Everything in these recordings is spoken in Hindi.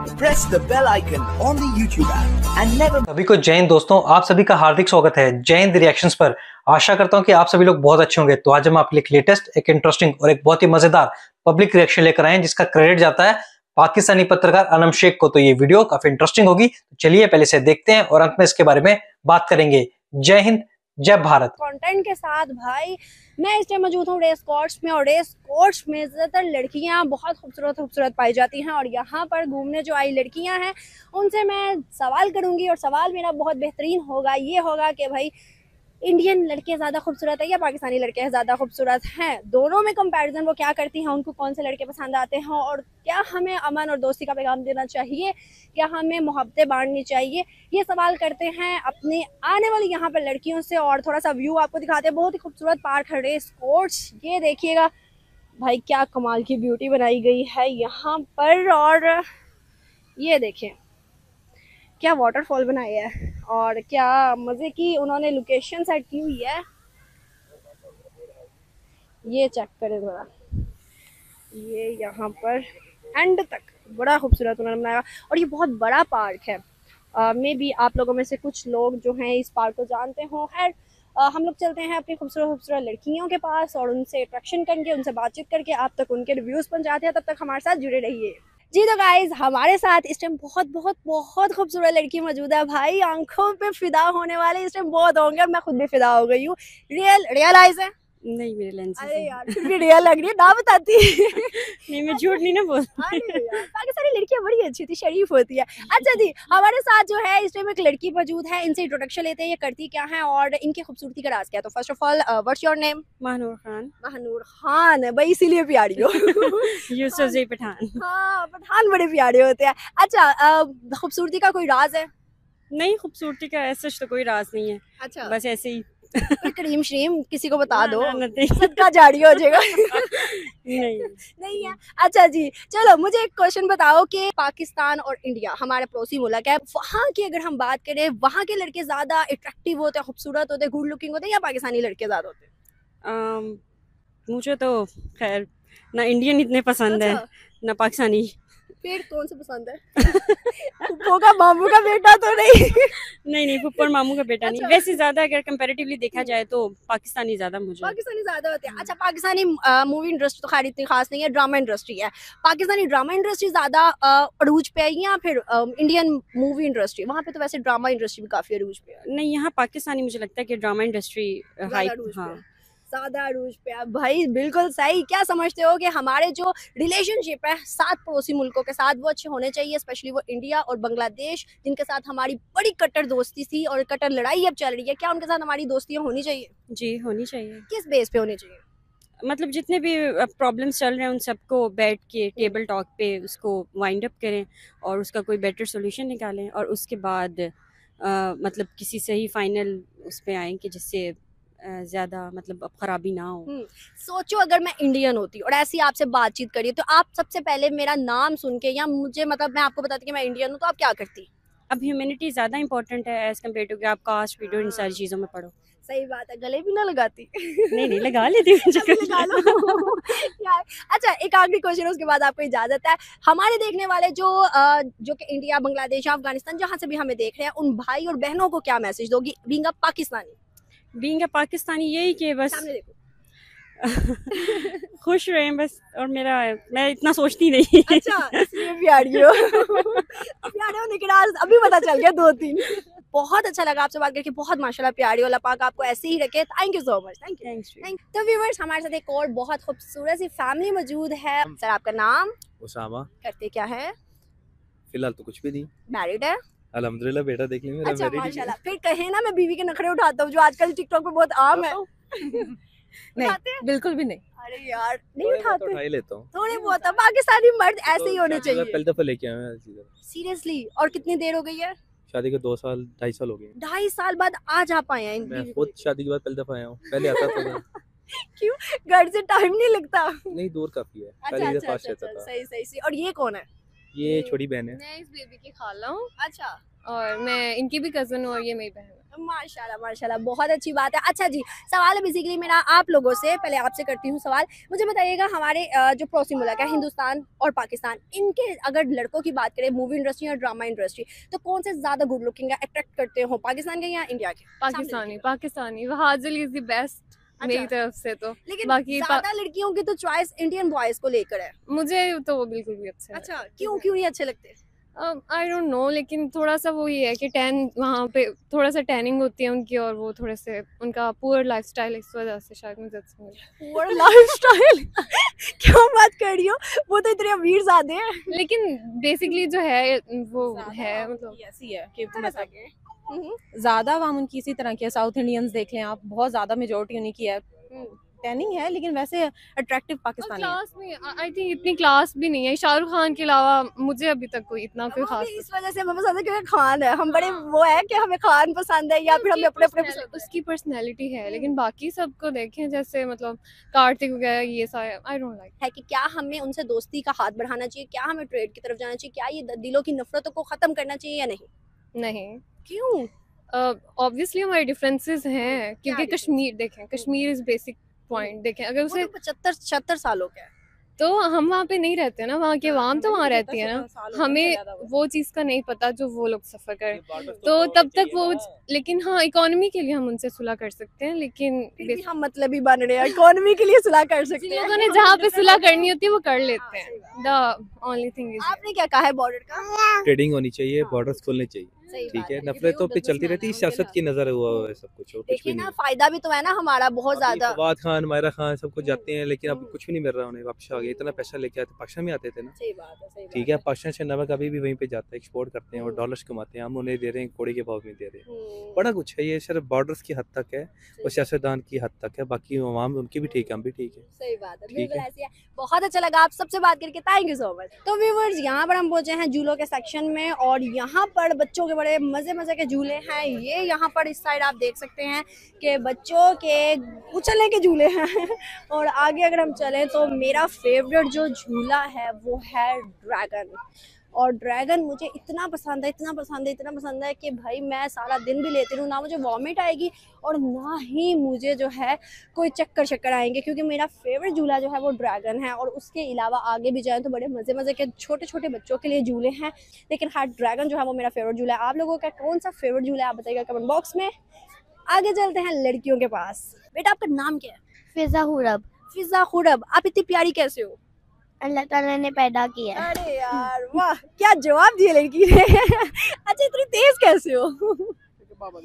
bell icon on the YouTube app and never सभी को जय हिंद दोस्तों, आप सभी का हार्दिक स्वागत है जय हिंद रिएक्शंस पर। आशा करता हूँ कि आप सभी लोग बहुत अच्छे होंगे। तो आज हम आपके लिए लेटेस्ट एक इंटरेस्टिंग और एक बहुत ही मज़ेदार पब्लिक रिएक्शन लेकर आए हैं, जिसका क्रेडिट जाता है पाकिस्तानी पत्रकार अनम शेख को। तो ये वीडियो काफ़ी इंटरेस्टिंग होगी। तो चलिए पहले से देखते हैं और अंत में इसके बारे में बात करेंगे। जय हिंद। जय भारत। कंटेंट के साथ भाई, मैं इस टाइम मौजूद हूँ रेस कोर्स में और रेस कोर्स में ज़्यादातर लड़कियाँ बहुत खूबसूरत खूबसूरत पाई जाती हैं और यहाँ पर घूमने जो आई लड़कियाँ हैं, उनसे मैं सवाल करूँगी और सवाल मेरा बहुत बेहतरीन होगा, ये होगा कि भाई इंडियन लड़के ज़्यादा खूबसूरत है या पाकिस्तानी लड़के ज़्यादा खूबसूरत हैं? दोनों में कंपैरिजन वो क्या करती हैं? उनको कौन से लड़के पसंद आते हैं? और क्या हमें अमन और दोस्ती का पैगाम देना चाहिए? क्या हमें मोहब्बतें बांटनी चाहिए? ये सवाल करते हैं अपने आने वाली यहाँ पर लड़कियों से और थोड़ा सा व्यू आपको दिखाते हैं। बहुत ही खूबसूरत पार्क है रेस कोर्ट्स ये देखिएगा। भाई, क्या कमाल की ब्यूटी बनाई गई है यहाँ पर। और ये देखें। क्या वाटरफॉल बनाया है और क्या मज़े की उन्होंने लोकेशन सेट की हुई है? ये चेक करें थोड़ा ये यहाँ पर एंड तक। बड़ा खूबसूरत उन्होंने बनाया और ये बहुत बड़ा पार्क है। मे बी आप लोगों में से कुछ लोग जो हैं इस पार्क को जानते हों। खैर हम लोग चलते हैं अपनी खूबसूरत खूबसूरत लड़कियों के पास और उनसे अट्रैक्शन करके, उनसे बातचीत करके आप तक उनके रिव्यूज़ पहुँचाते हैं। तब तक हमारे साथ जुड़े रहिए। जी तो गाइज़ हमारे साथ इस टाइम बहुत बहुत बहुत खूबसूरत लड़की मौजूद है। भाई, आँखों पे फिदा होने वाले इस टाइम बहुत होंगे मैं खुद भी फिदा हो गई हूँ। रियल रियलाइज़ है? नहीं मेरे लेंस अरे यार फिर भी रियल लग रही है ना बताती। नहीं मैं झूठ नहीं ना बोल पाकिस्तानी लड़कियाँ बड़ी अच्छी थी शरीफ होती है। अच्छा जी हमारे साथ जो है इस टाइम एक लड़की मौजूद है इनसे इंट्रोडक्शन लेते हैं ये करती क्या है और इनकी खूबसूरती का राज क्या तो first of all what's your name Mahnoor Khan. Mahnoor Khan भाई इसीलिए प्यारी हो। यूसुफ जी पठान। हाँ पठान बड़े प्यारे होते हैं। अच्छा खूबसूरती का कोई राज है? नहीं खूबसूरती का ऐसा तो कोई राज नहीं है। अच्छा। बस ऐसे ही। करीम श्रीम किसी को बता दो। सबका जारी हो जाएगा। नहीं। नहीं है अच्छा जी चलो मुझे एक क्वेश्चन बताओ कि पाकिस्तान और इंडिया हमारे पड़ोसी मुल्क है वहाँ की अगर हम बात करें वहाँ के लड़के ज़्यादा अट्रैक्टिव होते हैं खूबसूरत होते हैं गुड लुकिंग होते हैं या पाकिस्तानी लड़के ज़्यादा होते हैं? मुझे तो खैर ना इंडियन इतने पसंद है अच्छा, ना पाकिस्तानी। फिर कौन से पसंद है? फूफो का मामू का बेटा तो नहीं। नहीं नहीं फुप्पर मामू का बेटा नहीं। अच्छा। वैसे ज़्यादा अगर कंपैरेटिवली देखा जाए तो पाकिस्तानी ज़्यादा मुझे। पाकिस्तानी ज़्यादा होते हैं। अच्छा पाकिस्तानी मूवी इंडस्ट्री तो खैर इतनी खास नहीं है ड्रामा इंडस्ट्री है। पाकिस्तानी ड्रामा इंडस्ट्री ज़्यादा अरूज पे है या फिर इंडियन मूवी इंडस्ट्री वहाँ पे तो वैसे ड्रामा इंडस्ट्री भी काफ़ी अरूज पे है। नहीं यहाँ पाकिस्तानी मुझे लगता है कि ड्रामा इंडस्ट्री हाई हाँ। है। ज़्यादा अरूज पे। है भाई बिल्कुल सही। क्या समझते हो कि हमारे जो रिलेशनशिप है सात पड़ोसी मुल्कों के साथ वो अच्छे होने चाहिए स्पेशली वो इंडिया और बांग्लादेश जिनके साथ हमारी बड़ी कट्टर दोस्ती थी और कट्टर लड़ाई अब चल रही है। क्या उनके साथ हमारी दोस्तियाँ होनी चाहिए? जी होनी चाहिए। किस बेस पे होनी चाहिए? मतलब जितने भी प्रॉब्लम्स चल रहे हैं उन सबको बैठ के टेबल टॉक पे उसको वाइंड अप करें और उसका कोई बेटर सोल्यूशन निकालें और उसके बाद अ, मतलब किसी से ही फाइनल उस पर आएँ कि जिससे ज़्यादा मतलब अब ख़राबी ना हो। सोचो अगर मैं इंडियन होती और ऐसी आपसे बातचीत करी तो आप सबसे पहले मेरा नाम सुन के या मुझे मतलब मैं आपको बताती कि मैं इंडियन हूँ तो आप क्या करती? अब ह्यूमैनिटी ज़्यादा इंपॉर्टेंट है एज़ कंपेयर टू कि आप कास्ट वीडियो इन सारी चीज़ों में पढ़ो। सही बात है गले भी ना लगाती। नहीं नहीं लगा लेती लगा लो। यार अच्छा एक आखिरी क्वेश्चन उसके बाद आपको इजाज़त है। हमारे देखने वाले जो जो कि इंडिया बांग्लादेश अफ़गानिस्तान जहाँ से भी हमें देख रहे हैं उन भाई और बहनों को क्या मैसेज दोगी बींग पाकिस्तानी बींग पाकिस्तानी यही कि बस सामने देखो। खुश रहें बस और मेरा मैं इतना सोचती नहीं। अच्छा इसलिए प्यारी हो। प्यारे हो लेकिन आज अभी पता चल गया दो तीन। बहुत अच्छा लगा आपसे बात करके बहुत माशाल्लाह प्यारी हो। अल्लाह पाक आपको ऐसे ही रखे। Thank you so much thank you thank तो व्यूवर्स हमारे साथ एक और बहुत खूबसूरत सी फैमिली मौजूद है। सर आपका नाम? उसामा। करते क्या है? फ़िलहाल तो कुछ भी नहीं। मैरिड है? अल्हम्दुलिल्लाह बेटा देख ले मेरा अच्छा माशाल्लाह। फिर कहे ना मैं बीवी के नखरे उठाता हूँ जो आजकल टिकटॉक पे बहुत आम है। उठाते हैं? बिल्कुल भी नहीं। अरे यार नहीं उठाते। उठा लेता हूँ। थोड़े बहुत है। पाकिस्तानी मर्द ऐसे ही तो होने चाहिए। पहली दफ़ा लेके आया सीरियसली और कितनी देर हो गई है? शादी के दो साल ढाई साल हो गए। ढाई साल बाद आज आप आए हैं मैं खुद शादी के बाद पहली दफ़ा आया हूँ। पहले आता था मैं। को। घर से टाइम नहीं लगता। नहीं दूर काफ़ी है। अच्छा पहले अच्छा अच्छा, अच्छा था। सही सही सही। और ये कौन है? ये छोटी बहन है। मैं इस बेबी की खाला हूँ अच्छा। और मैं इनकी भी कज़न हूँ और ये मेरी बहन माशाल्लाह माशाल्लाह बहुत अच्छी बात है। अच्छा जी सवाल है बेसिकली मेरा आप लोगों से पहले आपसे करती हूँ सवाल। मुझे बताइएगा हमारे जो पड़ोसी मुल्क है हिंदुस्तान और पाकिस्तान इनके अगर लड़कों की बात करें मूवी इंडस्ट्री और ड्रामा इंडस्ट्री तो कौन से ज़्यादा गुड लुकिंग अट्रैक्ट करते हो? पाकिस्तान के या इंडिया के? पाकिस्तानी पाकिस्तानी वहाजल इज़ द बेस्ट मेरी अच्छा। तरफ़ से तो। लेकिन बाकी ज़्यादा लड़कियों की तो चॉइस इंडियन बॉयज़ को लेकर है। मुझे तो वो बिल्कुल भी अच्छा अच्छा क्यों क्यों नहीं अच्छे लगते? आई डोंट नो लेकिन थोड़ा सा वो ये है कि टैन वहाँ पे थोड़ा सा टैनिंग होती है उनकी और वो थोड़े से उनका पुअर लाइफस्टाइल इस वजह से शायद मुझे पुअर लाइफस्टाइल क्या बात कर रही हो? वो तो इतने अमीर ज़्यादा हैं। लेकिन बेसिकली जो है वो है मतलब ऐसी है। कि मतलब हम्म, ज़्यादा आवाम उनकी इसी तरह की है साउथ इंडियंस देख लें आप बहुत ज़्यादा मेजोरिटी उन्हीं की है। हम्म। टैनिंग है लेकिन वैसे अट्रैक्टिव पाकिस्तानी क्लास में आई थिंक इतनी क्लास भी नहीं है। शाहरुख खान के अलावा मुझे अभी तक कोई इतना कोई खास इस वजह से हमें पसंद है क्योंकि खान है। हम बड़े वो है कि हमें खान पसंद है या फिर हमें अपने अपने उसकी पर्सनैलिटी है लेकिन बाकी सबको देखें जैसे मतलब कार्तिक वगैरह ये सारे आई डोंट लाइक है कि क्या हमें उनसे दोस्ती का हाथ बढ़ाना चाहिए? क्या हमें ट्रेड की तरफ़ जाना चाहिए? क्या ये दिलों की नफरतों को खत्म करना चाहिए या नहीं? नहीं। क्यों? ऑब्वियसली हमारे डिफरेंसेस हैं क्योंकि कश्मीर देखें कश्मीर इज़ बेसिक पॉइंट देखें अगर उसे तो पचहत्तर छिहत्तर सालों के हैं। तो हम वहाँ पे नहीं रहते ना वहाँ के अवाम तो वहाँ रहती है ना। हमें वो चीज़ का नहीं पता जो वो लोग सफ़र करें तो तब तक वो लेकिन हाँ इकोनॉमी के लिए हम उनसे सुलह कर सकते हैं लेकिन हम मतलब ही बन रहे हैं इकोनॉमी के लिए सुलह कर सकते हैं। लोगों ने जहाँ पे सुलह करनी होती है वो कर लेते हैं। द ओनली थिंग आपने क्या कहा है बॉर्डर का? ट्रेडिंग होनी चाहिए बॉर्डर खोलने चाहिए। ठीक है नफरत तो पे चलती रहती है सियासत की नज़र हुआ है सब कुछ और कुछ देखिए भी ना नहीं। फ़ायदा भी तो है ना हमारा बहुत ज़्यादा। फवाद खान मायरा खान सब कुछ जाते हैं लेकिन अब हम्म। कुछ भी नहीं मिल रहा उन्हें वापस आ गए इतना पैसा लेके आते पाकिस्तान में आते थे ना। है ठीक है पाकिस्तान से नमक अभी भी वहीं पे जाता है एक्सपोर्ट करते हैं और हम्म। डॉलर्स कमाते हैं हम उन्हें दे रहे हैं कोड़े के भाव में दे रहे हैं। हम्म, बड़ा कुछ है ये सिर्फ़ बॉर्डर्स की हद तक है और सियासतदान की हद तक है बाकी अवाम उनकी भी ठीक है हम भी ठीक है। सही बात है ठीक बिल्कुल। ऐसी बहुत अच्छा लगा आप सबसे बात करके थैंक यू सो मच तो व्यूवर्स यहाँ पर हम पहुँचे हैं झूलों के सेक्शन में और यहाँ पर बच्चों के बड़े मज़े मज़े के झूले हैं। ये यहाँ पर इस साइड आप देख सकते हैं कि बच्चों के उछलने के झूले हैं। और आगे अगर हम चलें तो मेरा फेवरेट जो झूला है वो है ड्रैगन। और ड्रैगन मुझे इतना पसंद है इतना पसंद है इतना पसंद है कि भाई मैं सारा दिन भी लेती रहूँ ना मुझे वॉमिट आएगी और ना ही मुझे जो है कोई चक्कर चक्कर आएँगे क्योंकि मेरा फेवरेट झूला जो है वो ड्रैगन है और उसके अलावा आगे भी जाएँ तो बड़े मज़े मज़े के छोटे छोटे बच्चों के लिए झूले हैं। लेकिन हाँ ड्रैगन जो है वो मेरा फेवरेट झूला है। आप लोगों का कौन सा फेवरेट झूला है आप बताइएगा कमेंट बॉक्स में। आगे चलते हैं लड़कियों के पास। बेटा आपका नाम क्या है? फिजा हुरब। फिजा खुरब आप इतनी प्यारी कैसे हो? अल्लाह ताला ने पैदा किया। अरे यार वाह क्या जवाब दिए लड़की ने। अच्छा इतनी तेज कैसे हो? बाबा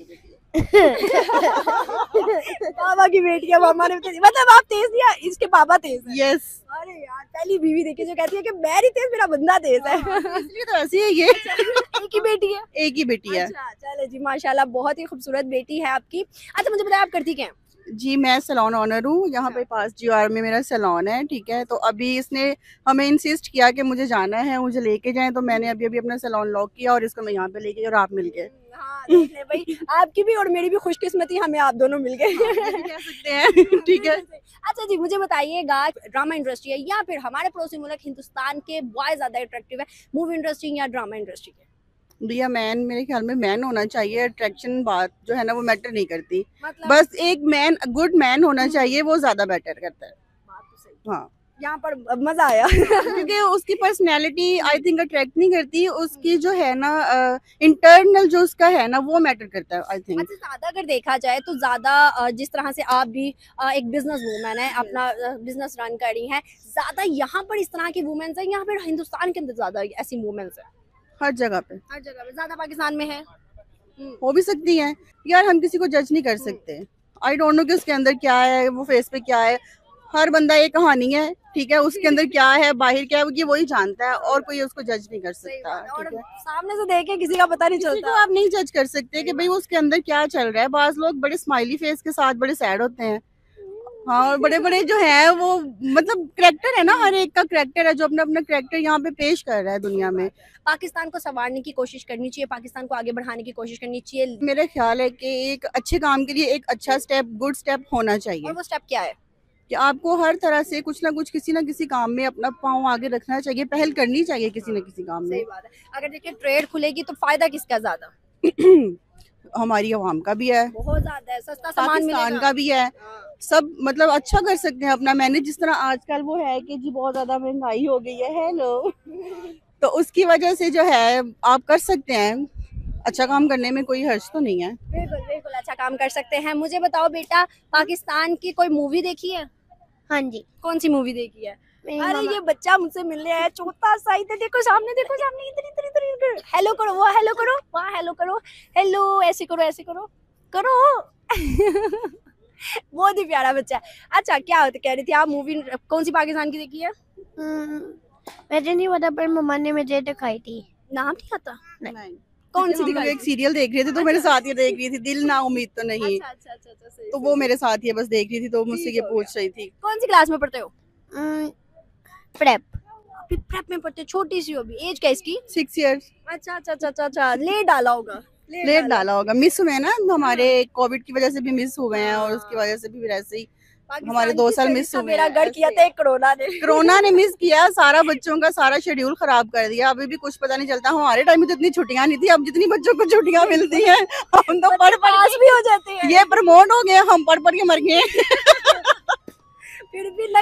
की बेटी है मामा ने तेज मतलब आप तेज दिया इसके पापा तेज है। यस अरे यार पहली बीवी देखी जो कहती है कि मैं नहीं तेज मेरा बंदा तेज है। इसलिए तो ऐसी है ये। एक ही बेटी है। एक ही बेटी है। अच्छा चलो जी माशाल्लाह बहुत ही खूबसूरत बेटी है आपकी। अच्छा मुझे बताया आप करती क्या हैं? जी मैं सैलून ऑनर हूँ। यहाँ पे पास जी आर में मेरा सैलून है ठीक है? तो अभी इसने हमें इंसिस्ट किया कि मुझे जाना है मुझे लेके जाएँ तो मैंने अभी अभी अपना सैलून लॉक किया और इसको मैं यहाँ पे लेके और आप मिल गए। हाँ भाई आपकी भी और मेरी भी खुशकिस्मती हमें आप दोनों मिल गए। कह सकते हैं ठीक है? अच्छा जी मुझे बताइएगा ड्रामा इंडस्ट्री है या फिर हमारे पड़ोसी मुल्क हिंदुस्तान के बॉय ज़्यादा अट्रैक्टिव है मूवी इंडस्ट्री या ड्रामा इंडस्ट्री भैया मैन मेरे ख्याल में मैन होना चाहिए अट्रैक्शन बात जो है ना वो मैटर नहीं करती। मतलब बस एक मैन गुड मैन होना चाहिए वो ज़्यादा बेटर करता है। तो सही हाँ। यहाँ पर मज़ा आया। क्योंकि उसकी पर्सनैलिटी आई थिंक अट्रैक्ट नहीं करती उसकी जो है ना इंटरनल जो उसका है ना वो मैटर करता है आई थिंक अच्छा ज़्यादा अगर देखा जाए तो ज़्यादा जिस तरह से आप भी एक बिज़नेस वूमेन है अपना बिज़नेस रन कर रही हैं ज़्यादा यहाँ पर इस तरह की वुमेन्स है यहाँ पर हिंदुस्तान के अंदर ज़्यादा ऐसी वुमेन्स है। हर जगह पे। हर जगह पे। ज़्यादा पाकिस्तान में है। हो भी सकती है। यार हम किसी को जज नहीं कर सकते। आई डोंट नो कि उसके अंदर क्या है वो फेस पे क्या है। हर बंदा एक कहानी है ठीक है? उसके अंदर क्या है बाहर क्या है वो ये वही जानता है और कोई उसको जज नहीं कर सकता है। और सामने से देखे किसी का पता नहीं चलता। आप नहीं जज कर सकते कि भाई उसके अंदर क्या चल रहा है। बाज लोग बड़े स्माइली फेस के साथ बड़े सैड होते हैं। हाँ और बड़े बड़े जो है वो मतलब करेक्टर है ना हर एक का करेक्टर है जो अपना अपना करेक्टर यहाँ पे पेश कर रहा है दुनिया में। पाकिस्तान को संवारने की कोशिश करनी चाहिए पाकिस्तान को आगे बढ़ाने की कोशिश करनी चाहिए। मेरा ख्याल है कि एक अच्छे काम के लिए एक अच्छा स्टेप गुड स्टेप होना चाहिए। और वो स्टेप क्या है? कि आपको हर तरह से कुछ ना कुछ किसी ना किसी काम में अपना पाँव आगे रखना चाहिए पहल करनी चाहिए किसी ना किसी काम में। सही बात है। अगर देखिए ट्रेड खुलेगी तो फ़ायदा किसका ज़्यादा? हमारी आवाम का भी है बहुत ज़्यादा है सस्ता सामान पाकिस्तान का भी है। सब मतलब अच्छा कर सकते हैं अपना। मैंने जिस तरह आजकल वो है कि जी बहुत ज़्यादा महँगाई हो गई है हेलो। तो उसकी वजह से जो है आप कर सकते हैं। अच्छा काम करने में कोई हर्ष तो नहीं है। बिल्कुल बिल्कुल अच्छा काम कर सकते हैं। मुझे बताओ बेटा पाकिस्तान की कोई मूवी देखी है? हाँ जी। कौन सी मूवी देखी है? अरे ये बच्चा मुझसे मिलने आया चौथा सा इधर देखो सामने देखो सामने इधर इधर इधर इधर। हेलो करो वो हेलो करो वहाँ हेलो करो। हेलो ऐसे करो ऐसे करो। करो। बहुत ही प्यारा बच्चा है। अच्छा क्या होता कह रही थी आप? मूवी कौन सी पाकिस्तान की देखी है? हम्म, मुझे नहीं पता पर मम्मा ने मुझे दिखाई थी। नाम नहीं आता? नहीं। कौन सी दिखाई एक सीरियल देख रहे थे तो मेरे साथ ये देख रही थी। दिल ना उम्मीद तो नहीं। अच्छा अच्छा अच्छा अच्छा तो वो मेरे साथ ही बस देख रही थी तो मुझसे ये पूछ रही थी। कौन सी क्लास में पढ़ते हो? हम्म, प्रेप अभी प्रेप में पढ़ते छोटी सी हो अभी एज क्या इसकी? सिक्स इयर्स अच्छा अच्छा अच्छा अच्छा अच्छा. ले डाला होगा. लेट डाला होगा. मिस हुए ना? हमारे कोविड की वजह से भी मिस हुए हैं और उसकी वजह से भी फिर ऐसे ही हमारे दो साल मिस हुए मेरा हैं, घर किया था कोरोना ने. कोरोना ने मिस किया सारा बच्चों का सारा शेड्यूल खराब कर दिया. अभी भी कुछ पता नहीं चलता हमारे टाइम में तो इतनी छुट्टियाँ नहीं थी अब जितनी बच्चों को छुट्टियाँ मिलती हैं हम तो पढ़ पढ़ पास भी हो जाते हैं। ये प्रमोट हो गए हम पढ़ पढ़ के मर गए।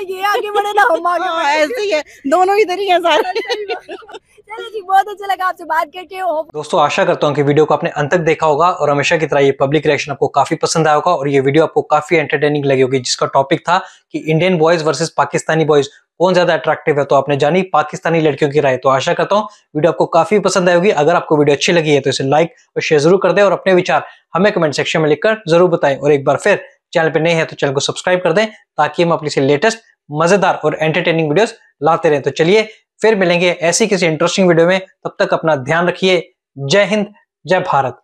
ये आगे बढ़े ना हम आगे हाँ, बढ़े। ऐसे ही है। दोनों इधर ही है सारे। चलो जी बहुत अच्छा लगा आपसे बात करके। होप दोस्तों आशा करता हूँ कि वीडियो को आपने अंत तक देखा होगा और हमेशा की तरह ये पब्लिक रिएक्शन आपको काफ़ी पसंद आया होगा और ये वीडियो आपको काफ़ी एंटरटेनिंग लगी होगी जिसका टॉपिक था कि Indian boys versus Pakistani boys कौन ज़्यादा अट्रैक्टिव है तो आपने जानी पाकिस्तानी लड़कियों की राय। तो आशा करता हूँ वीडियो आपको काफ़ी पसंद आई होगी। अगर आपको वीडियो अच्छी लगी है तो इसे लाइक और शेयर ज़रूर कर दें और अपने विचार हमें कमेंट सेक्शन में लिखकर ज़रूर बताएँ। और एक बार फिर चैनल पर नए हैं तो चैनल को सब्सक्राइब कर दें ताकि हम अपनी से लेटेस्ट मज़ेदार और एंटरटेनिंग वीडियोस लाते रहें। तो चलिए, फिर मिलेंगे ऐसी किसी इंटरेस्टिंग वीडियो में। तब तक अपना ध्यान रखिए। जय हिंद, जय भारत।